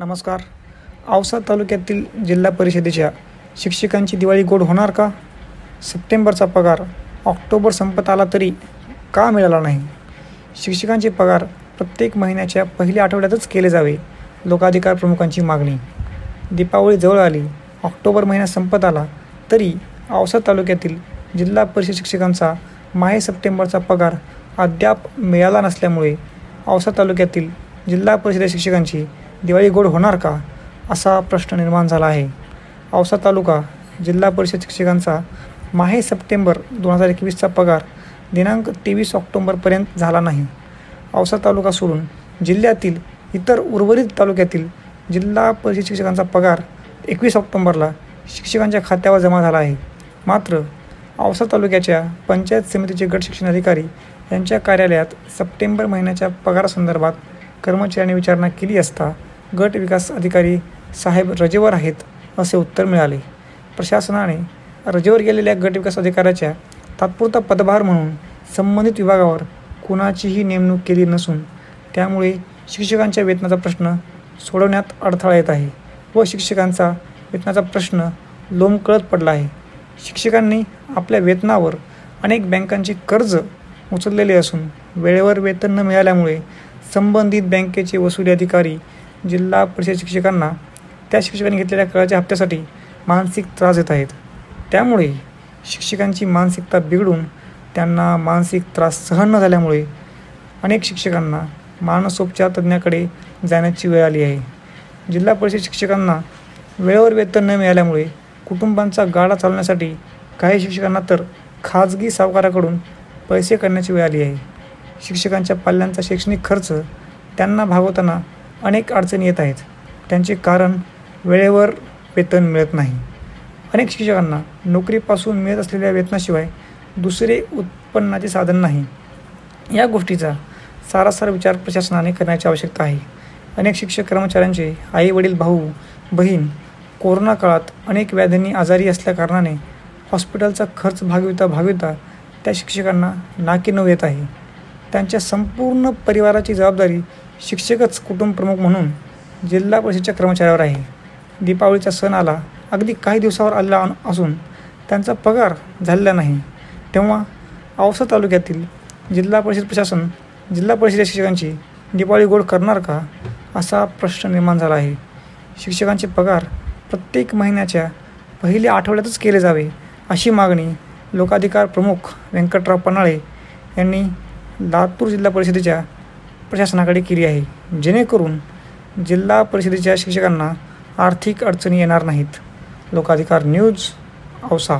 नमस्कार. औसा तालुक्यातील जिल्हा परिषदेच्या शिक्षकांची दिवाळी गोड होणार का? सप्टेंबरचा पगार ऑक्टोबर संपत आला तरी का मिळाला नाही? शिक्षकांचे पगार प्रत्येक महिन्याच्या पहिल्या आठवड्यातच केले जावे लोकाधिकार प्रमुखांची मागणी. दीपावली जवळ आली ऑक्टोबर महिना संपत आला तरी औसा तालुक्यातील जिल्हा परिषद शिक्षकांचा माहे सप्टेंबरचा पगार अद्याप मिळाला नसल्यामुळे औसा तालुक्यातील जिल्हा परिषद शिक्षकांची दिवाळी गोड होणार का? असा प्रश्न निर्माण झाला आहे. औसा तालुका जिल्हा परिषद शिक्षकांचा माहे सप्टेंबर दोन हजार एकवीसचा पगार दिनांक तेवीस ऑक्टोंबरपर्यंत झाला नाही. औसा तालुका सोडून जिल्ह्यातील इतर उर्वरित तालुक्यातील जिल्हा परिषद शिक्षकांचा पगार एकवीस ऑक्टोंबरला शिक्षकांच्या खात्यावर जमा झाला आहे. मात्र औसा तालुक्याच्या पंचायत समितीचे गट शिक्षण अधिकारी यांच्या कार्यालयात सप्टेंबर महिन्याच्या पगारासंदर्भात कर्मचाऱ्यांनी विचारणा केली असता गट विकास अधिकारी साहेब रजेवर आहेत असे उत्तर मिळाले. प्रशासनाने रजेवर गेलेल्या गट विकास अधिकाऱ्याच्या तात्पुरता पदभार म्हणून संबंधित विभागावर कुणाचीही नेमणूक केली नसून त्यामुळे शिक्षकांच्या वेतनाचा प्रश्न सोडवण्यात अडथळा येत आहे व शिक्षकांचा वेतनाचा प्रश्न लोंबकळत पडला आहे. शिक्षकांनी आपल्या वेतनावर अनेक बँकांची कर्ज उचललेले असून वेळेवर वेतन न मिळाल्यामुळे संबंधित बँकेचे वसुली अधिकारी जिल्हा परिषद शिक्षकांना त्या शिक्षकांनी घेतलेल्या कराच्या हप्त्यासाठी मानसिक त्रास देत आहेत. त्यामुळे शिक्षकांची मानसिकता बिघडून त्यांना मानसिक त्रास सहन न झाल्यामुळे अनेक शिक्षकांना मानसोपचार तज्ज्ञाकडे जाण्याची वेळ आली आहे. जिल्हा परिषद शिक्षकांना वेळेवर वेतन न मिळाल्यामुळे कुटुंबांचा गाडा चालवण्यासाठी काही शिक्षकांना तर खाजगी सावकाराकडून पैसे करण्याची वेळ आली आहे. शिक्षकांच्या पाल्यांचा शैक्षणिक खर्च त्यांना भागवताना अनेक अडचणी येत आहेत. त्यांचे कारण वेळेवर वेतन मिळत नाही. अनेक शिक्षकांना नोकरीपासून मिळत असलेल्या वेतनाशिवाय दुसरे उत्पन्नाचे साधन नाही. या गोष्टीचा सारासार विचार प्रशासनाने करण्याची आवश्यकता आहे. अनेक शिक्षक कर्मचाऱ्यांचे आई वडील भाऊ बहीण कोरोना काळात अनेक व्याधींनी आजारी असल्याकारणाने हॉस्पिटलचा खर्च भागविता भागविता त्या शिक्षकांना नाकी नऊ येत आहे. त्यांच्या संपूर्ण परिवाराची जबाबदारी शिक्षकच कुटुंबप्रमुख म्हणून जिल्हा परिषदेच्या कर्मचाऱ्यावर आहे. दीपावलीचा सण आला अगदी काही दिवसावर आलेला असून त्यांचा पगार झालेला नाही. तेव्हा औसा तालुक्यातील जिल्हा परिषद प्रशासन जिल्हा परिषद शिक्षकांची दिवाळी गोड करणार का असा प्रश्न निर्माण झाला आहे. शिक्षकांचे पगार प्रत्येक महिन्याच्या पहिल्या आठवड्यातच केले जावे अशी मागणी लोकाधिकार प्रमुख व्यंकटराव पन्हाळे यांनी लातूर जिल्हा परिषदेच्या प्रशासनाकडे केली आहे. जेणेकरून जिल्हा परिषदेच्या शिक्षकांना आर्थिक अडचणी येणार नाहीत. लोकाधिकार न्यूज औसा.